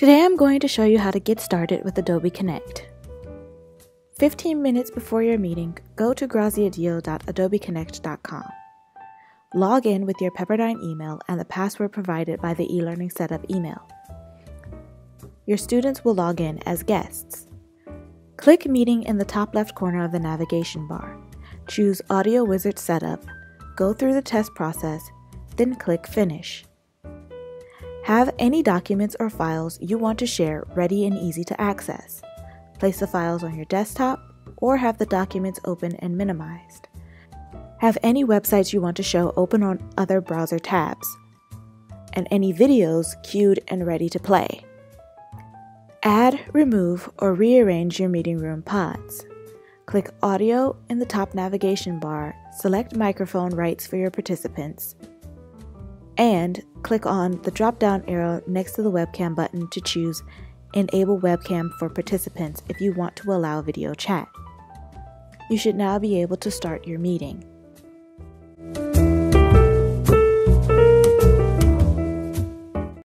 Today I'm going to show you how to get started with Adobe Connect. 15 minutes before your meeting, go to graziadio.adobeconnect.com. Log in with your Pepperdine email and the password provided by the eLearning Setup email. Your students will log in as guests. Click Meeting in the top left corner of the navigation bar. Choose Audio Wizard Setup, go through the test process, then click Finish. Have any documents or files you want to share ready and easy to access. Place the files on your desktop or have the documents open and minimized. Have any websites you want to show open on other browser tabs. And any videos queued and ready to play. Add, remove, or rearrange your meeting room pods. Click Audio in the top navigation bar, select microphone rights for your participants, and click on the drop down arrow next to the webcam button to choose Enable Webcam for Participants if you want to allow video chat. You should now be able to start your meeting.